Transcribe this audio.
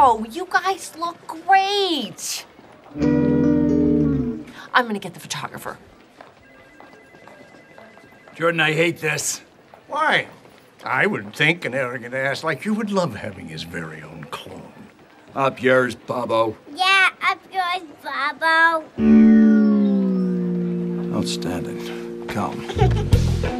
Wow, you guys look great. I'm gonna get the photographer. Jordan, I hate this. Why? I would think an arrogant ass like you would love having his very own clone. Up yours, Bobo. Yeah, up yours, Bobo. Outstanding. Come.